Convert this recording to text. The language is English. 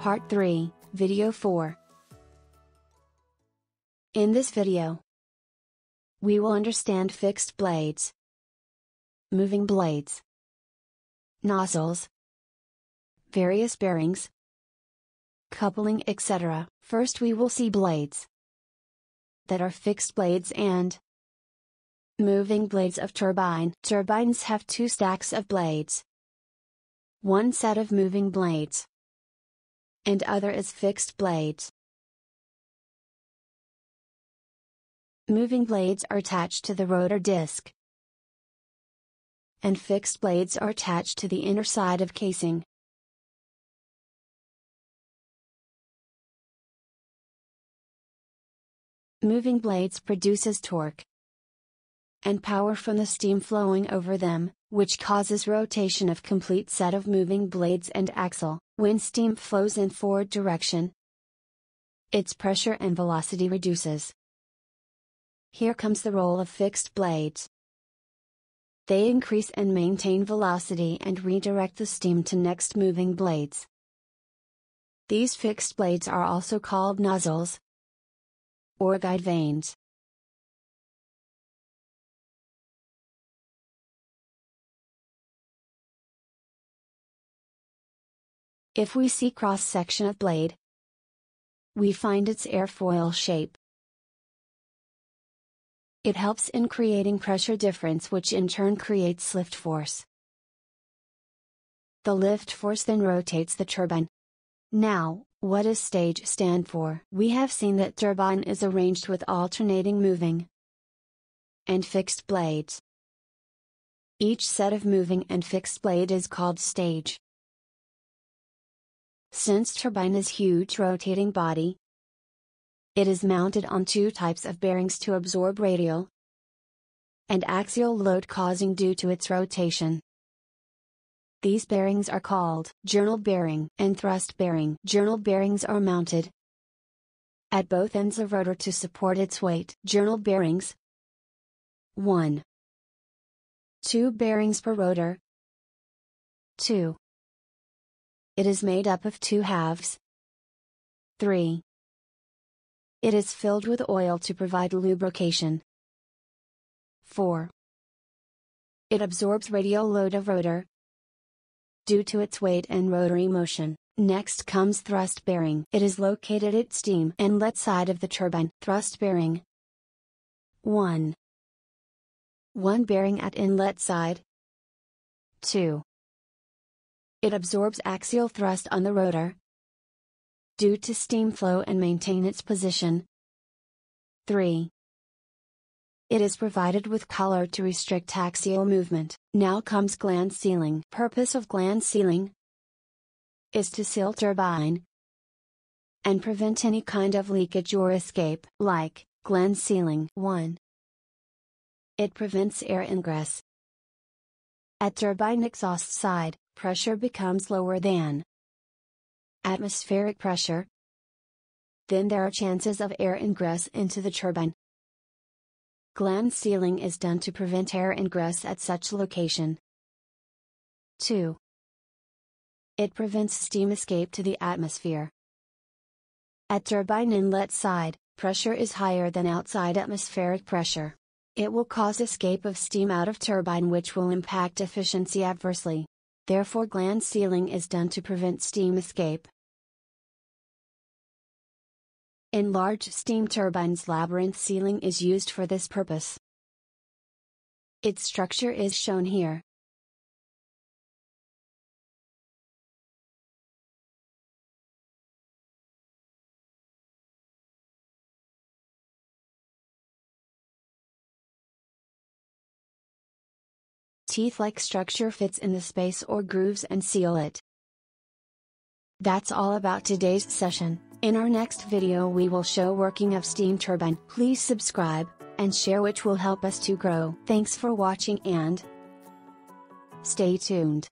Part 3, Video 4. In this video, we will understand fixed blades, moving blades, nozzles, various bearings, coupling etc. First we will see blades that are fixed blades and moving blades of turbine. Turbines have two stacks of blades. One set of moving blades and other is fixed blades. Moving blades are attached to the rotor disc, and fixed blades are attached to the inner side of casing. Moving blades produces torque and power from the steam flowing over them, which causes rotation of complete set of moving blades and axle. When steam flows in forward direction, its pressure and velocity reduces. Here comes the role of fixed blades. They increase and maintain velocity and redirect the steam to next moving blades. These fixed blades are also called nozzles or guide vanes. If we see cross section of blade, we find its airfoil shape. It helps in creating pressure difference which in turn creates lift force. The lift force then rotates the turbine. Now, what does stage stand for? We have seen that turbine is arranged with alternating moving and fixed blades. Each set of moving and fixed blade is called stage. Since turbine is huge rotating body, it is mounted on two types of bearings to absorb radial and axial load causing due to its rotation. These bearings are called journal bearing and thrust bearing. Journal bearings are mounted at both ends of rotor to support its weight. Journal bearings 1. 2 bearings per rotor 2. It is made up of two halves. 3. It is filled with oil to provide lubrication. 4. It absorbs radial load of rotor. Due to its weight and rotary motion, next comes thrust bearing. It is located at steam inlet side of the turbine. Thrust bearing 1. One bearing at inlet side. 2. It absorbs axial thrust on the rotor. Due to steam flow and maintain its position. 3. It is provided with collar to restrict axial movement. Now comes gland sealing. Purpose of gland sealing is to seal turbine and prevent any kind of leakage or escape. Like, gland sealing 1. It prevents air ingress. At turbine exhaust side, pressure becomes lower than atmospheric pressure. Then there are chances of air ingress into the turbine. Gland sealing is done to prevent air ingress at such location. 2. It prevents steam escape to the atmosphere. At turbine inlet side, pressure is higher than outside atmospheric pressure. It will cause escape of steam out of turbine which will impact efficiency adversely. Therefore gland sealing is done to prevent steam escape. In large steam turbines labyrinth sealing is used for this purpose. Its structure is shown here. Teeth-like structure fits in the space or grooves and seal it. That's all about today's session. In our next video we will show working of steam turbine. Please subscribe, and share which will help us to grow. Thanks for watching and stay tuned.